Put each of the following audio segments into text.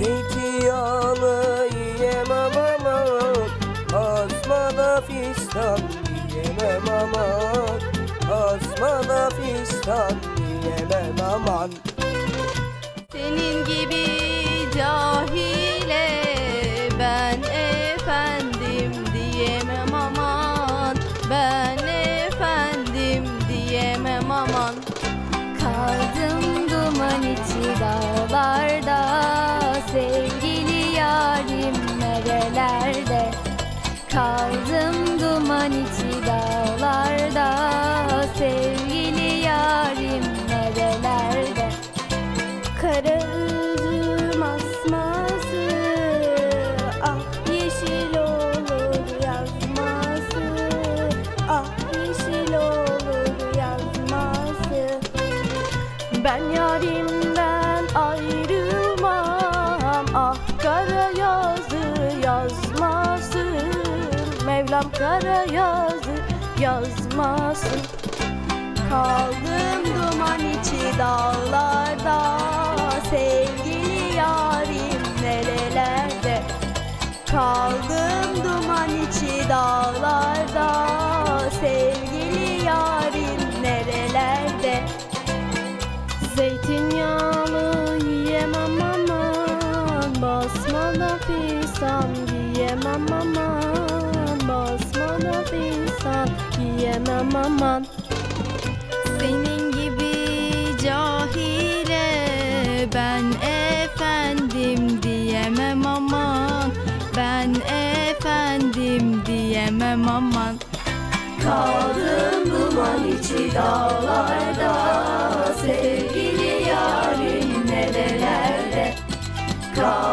Zeytin yağlı yiyemem aman. Asmada fistan yiyemem aman. Asmada fistan yiyemem aman. Ben yarimden ayrılmam. Ah kara yazı yazmasın Mevlam kara yazı yazmasın Kaldım duman içi dağlarda. Sevgili yarim nerelerde? Kaldım duman içi dağlarda Zeytinyağlı yiyemem aman Basmalı fistan giyemem aman Basmalı fistan giyemem aman. Senin gibi cahile ben efendim diyemem aman. Ben efendim diyemem aman. Kaldım duman içi dağlarda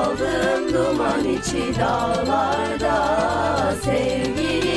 Kaldım duman içi dağlarda Sevgili yarim nerelerde